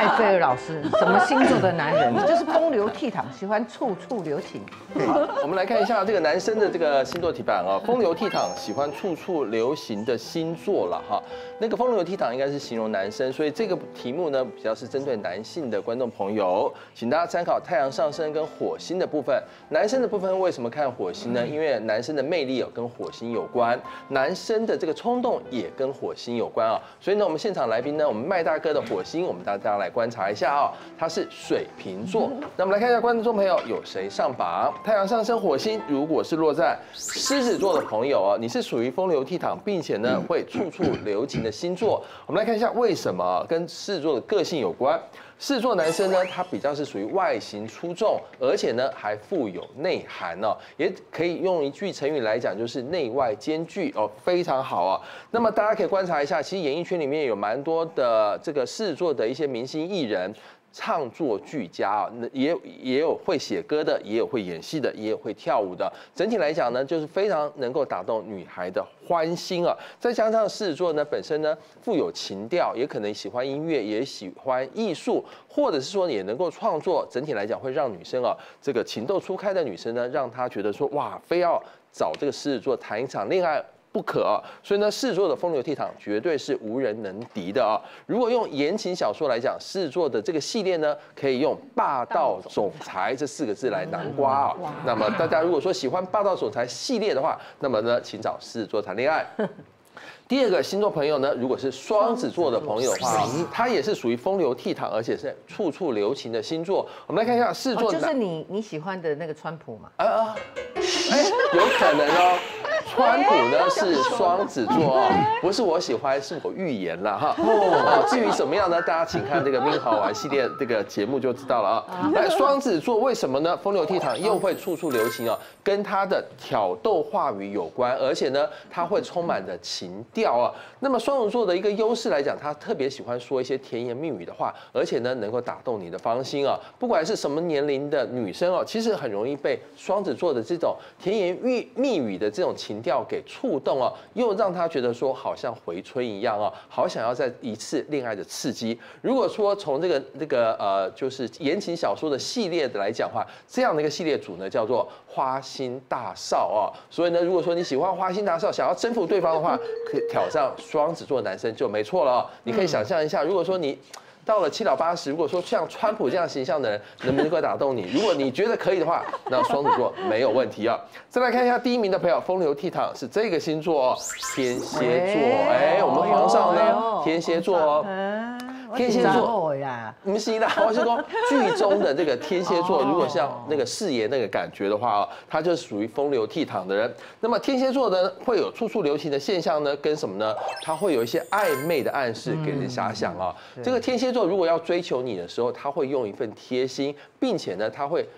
艾菲尔老师，什么星座的男人？就是风流倜傥，喜欢处处留情。好，我们来看一下这个男生的这个星座题板啊，风流倜傥，喜欢处处流行的星座了哈。那个风流倜傥应该是形容男生，所以这个题目呢比较是针对男性的观众朋友，请大家参考太阳上升跟火星的部分。男生的部分为什么看火星呢？因为男生的魅力有跟火星有关，男生的这个冲动也跟火星有关啊。所以呢，我们现场来宾呢，我们麦大哥的火星，我们大家来观察一下啊，他是水瓶座。那我们来看一下观众朋友有谁上榜？太阳上升火星，如果是落在狮子座的朋友哦，你是属于风流倜傥，并且呢会处处留情的星座。我们来看一下为什么跟狮子座的个性有关。狮子座男生呢，他比较是属于外形出众，而且呢还富有内涵哦，也可以用一句成语来讲，就是内外兼具哦，非常好啊。那么大家可以观察一下，其实演艺圈里面有蛮多的这个狮子座的一些明星艺人。唱作俱佳啊，那也也有会写歌的，也有会演戏的，也有会跳舞的。整体来讲呢，就是非常能够打动女孩的欢心啊。再加上狮子座呢本身呢富有情调，也可能喜欢音乐，也喜欢艺术，或者是说也能够创作。整体来讲会让女生啊这个情窦初开的女生呢，让她觉得说哇，非要找这个狮子座谈一场恋爱。不可，所以呢，狮子座的风流倜傥绝对是无人能敌的啊！如果用言情小说来讲，狮子座的这个系列呢，可以用霸道总裁这四个字来囊括啊。那么大家如果说喜欢霸道总裁系列的话，那么呢，请找狮子座谈恋爱。第二个星座朋友呢，如果是双子座的朋友的话，他也是属于风流倜傥，而且是处处留情的星座。我们来看一下狮子座，就是你你喜欢的那个川普嘛？啊啊，哎，有可能哦。川普呢是双子座 哦，不是我喜欢，是我预言了哈。哦，至于怎么样呢？大家请看这个《命好玩》系列这个节目就知道了啊。来，双子座为什么呢？风流倜傥又会处处留情哦，跟他的挑逗话语有关，而且呢，他会充满着情调啊。那么双子座的一个优势来讲，他特别喜欢说一些甜言蜜语的话，而且呢，能够打动你的芳心啊。不管是什么年龄的女生哦，其实很容易被双子座的这种甜言蜜蜜语的这种情。调给触动哦，又让他觉得说好像回春一样哦，好想要再一次恋爱的刺激。如果说从这个这个呃，就是言情小说的系列的来讲话，这样的一个系列组呢，叫做花心大少哦。所以呢，如果说你喜欢花心大少，想要征服对方的话，可以挑战双子座男生就没错了哦。你可以想象一下，如果说你。到了七老八十，如果说像川普这样形象的人，能不能够打动你？如果你觉得可以的话，那双子座没有问题啊。再来看一下第一名的朋友，风流倜傥是这个星座，天蝎座。哎，我们皇上呢？天蝎座哦。天蝎座呀，不是啦，我是说剧中的这个天蝎座，如果像那个誓言那个感觉的话哦，他就属于风流倜傥的人。那么天蝎座呢，会有处处留情的现象呢，跟什么呢？他会有一些暧昧的暗示给人遐想啊。这个天蝎座如果要追求你的时候，他会用一份贴心，并且呢，他会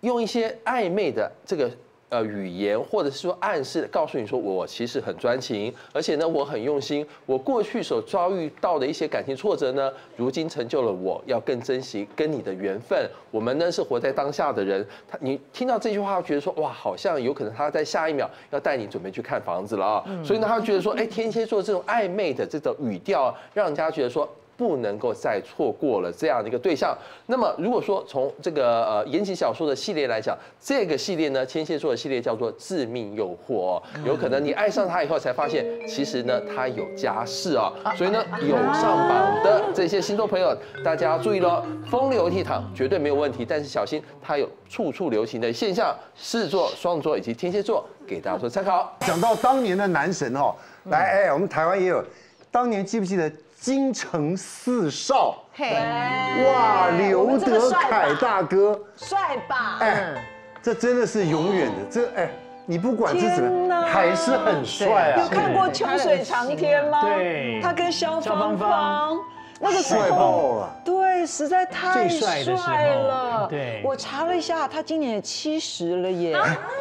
用一些暧昧的这个。呃，语言或者是说暗示，告诉你说我其实很专情，而且呢我很用心。我过去所遭遇到的一些感情挫折呢，如今成就了我，要更珍惜跟你的缘分。我们呢是活在当下的人。他你听到这句话，觉得说哇，好像有可能他在下一秒要带你准备去看房子了啊。所以呢，他觉得说，哎，天蝎座这种暧昧的这种语调，让人家觉得说。不能够再错过了这样的一个对象。那么，如果说从这个呃言情小说的系列来讲，这个系列呢，天蝎座的系列叫做《致命诱惑》，有可能你爱上他以后才发现，其实呢他有家室啊。所以呢，有上榜的这些星座朋友，大家要注意喽，风流倜傥绝对没有问题，但是小心他有处处留情的现象。狮子座、双子座以及天蝎座，给大家做参考。讲到当年的男神哦，来哎，我们台湾也有，当年记不记得？京城四少，嘿，哇，刘德凯大哥，帅吧？哎，这真的是永远的，这哎，你不管是怎么，还是很帅啊！有看过《秋水长天》吗？对，他跟萧芳芳，那个帅爆了，对，实在太帅了。对，我查了一下，他今年七十了耶。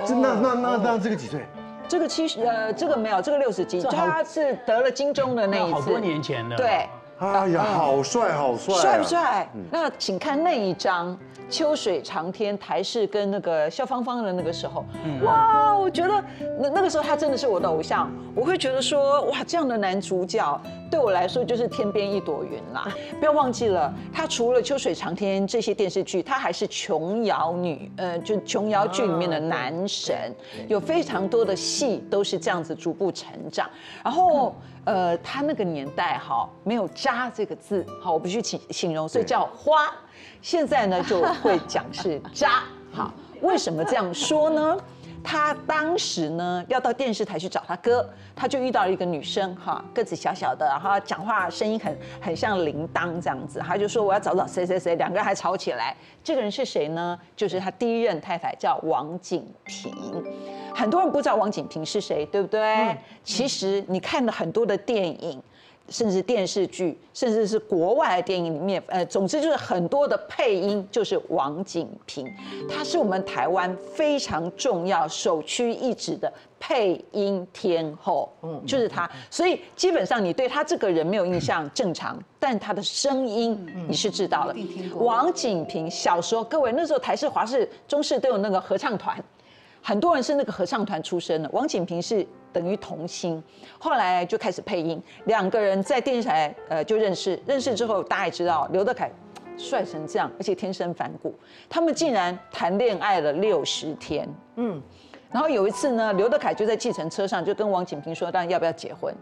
真的？那那那这个几岁？这个七十呃，这个没有，这个六十斤，他是得了金钟的那一次，好多年前了。对，哎呀，好帅，好帅，帅不帅？那请看那一张《秋水长天》台式跟那个萧芳芳的那个时候，哇，我觉得那那个时候他真的是我的偶像，我会觉得说，哇，这样的男主角对我来说就是天边一朵云啦。不要忘记了，她除了《秋水长天》这些电视剧，她还是琼瑶女，呃，就琼瑶剧里面的男神，有非常多的戏都是这样子逐步成长。然后，呃，她那个年代哈，没有“渣”这个字，好，我不去形形容，所以叫花。现在呢，就会讲是“渣”。好，为什么这样说呢？他当时呢要到电视台去找他哥，他就遇到了一个女生，哈，个子小小的，然后讲话声音很很像铃铛这样子，他就说我要找找谁谁谁，两个人还吵起来。这个人是谁呢？就是他第一任太太，叫王景平。很多人不知道王景平是谁，对不对？其实你看了很多的电影。甚至电视剧，甚至是国外的电影里面，呃，总之就是很多的配音就是王景平，他是我们台湾非常重要、首屈一指的配音天后，嗯，就是他。所以基本上你对他这个人没有印象正常，但他的声音你是知道的。王景平小时候，各位那时候台视、华视、中视都有那个合唱团，很多人是那个合唱团出身的。王景平是。等于童星，后来就开始配音，两个人在电视台呃就认识，认识之后大家也知道刘德凯帅成这样，而且天生反骨，他们竟然谈恋爱了六十天，嗯，然后有一次呢，刘德凯就在计程车上就跟王景平说，当然要不要结婚？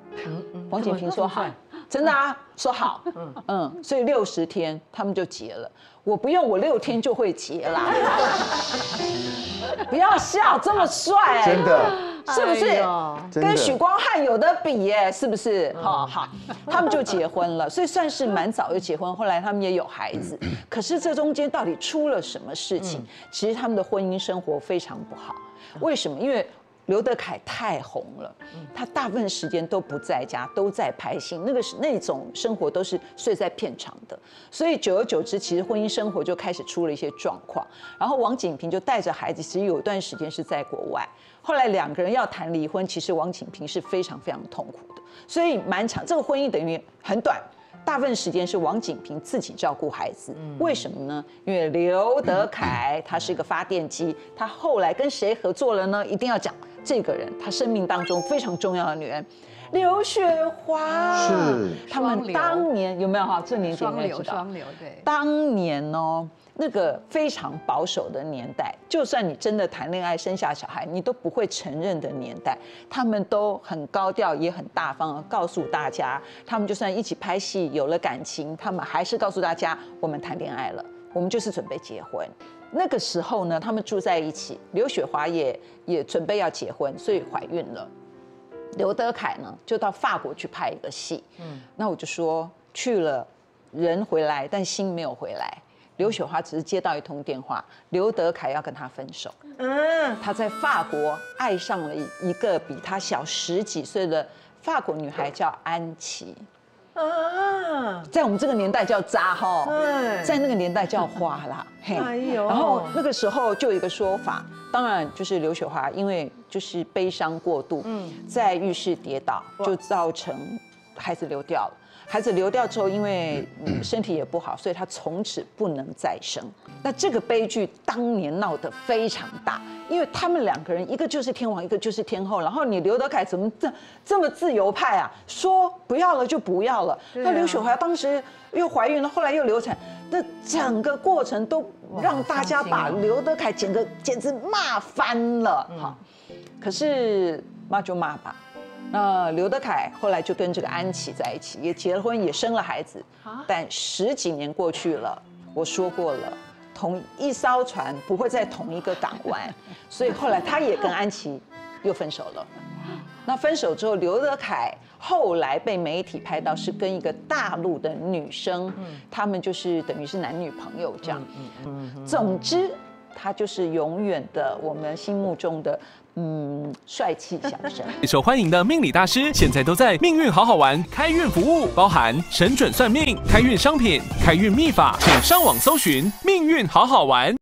王景平说好，真的啊，说好，嗯嗯，所以六十天他们就结了，我不用我六天就会结啦，不要笑，这么帅，真的。是不是跟许光汉有的比耶？是不是？好好，他们就结婚了，所以算是蛮早就结婚。后来他们也有孩子，可是这中间到底出了什么事情？其实他们的婚姻生活非常不好。为什么？因为。刘德凯太红了，他大部分时间都不在家，都在拍戏。那个是那种生活都是睡在片场的，所以久而久之，其实婚姻生活就开始出了一些状况。然后王景平就带着孩子，其实有一段时间是在国外。后来两个人要谈离婚，其实王景平是非常非常痛苦的，所以蛮长。这个婚姻等于很短，大部分时间是王景平自己照顾孩子。为什么呢？因为刘德凯他是一个发电机，他后来跟谁合作了呢？一定要讲。这个人，他生命当中非常重要的女人，刘雪华是他们当年有没有哈？这年纪应该知道。双流对。当年哦，那个非常保守的年代，就算你真的谈恋爱生下小孩，你都不会承认的年代，他们都很高调也很大方，告诉大家，他们就算一起拍戏有了感情，他们还是告诉大家，我们谈恋爱了，我们就是准备结婚。那个时候呢，他们住在一起，刘雪华也也准备要结婚，所以怀孕了。刘德凯呢，就到法国去拍一个戏。嗯，那我就说去了，人回来，但心没有回来。刘雪华只是接到一通电话，刘德凯要跟他分手。嗯，他在法国爱上了一个比他小十几岁的法国女孩，叫安琪。啊，在我们这个年代叫渣哈，在那个年代叫花啦，嘿，然后那个时候就有一个说法，当然就是刘雪华因为就是悲伤过度，在浴室跌倒，就造成孩子流掉了。孩子流掉之后，因为身体也不好，所以他从此不能再生。那这个悲剧当年闹得非常大，因为他们两个人，一个就是天王，一个就是天后。然后你刘德凯怎么这这么自由派啊？说不要了就不要了。那刘雪华当时又怀孕了，后来又流产，那整个过程都让大家把刘德凯简个简直骂翻了。哈，可是骂就骂吧。那刘德凯后来就跟这个安琪在一起，也结了婚，也生了孩子。但十几年过去了，我说过了，同一艘船不会在同一个港湾，所以后来他也跟安琪又分手了。那分手之后，刘德凯后来被媒体拍到是跟一个大陆的女生，他们就是等于是男女朋友这样。总之，他就是永远的我们心目中的。嗯，帅气小生，受欢迎的命理大师，现在都在命运好好玩开运服务，包含神准算命、开运商品、开运秘法，请上网搜寻命运好好玩。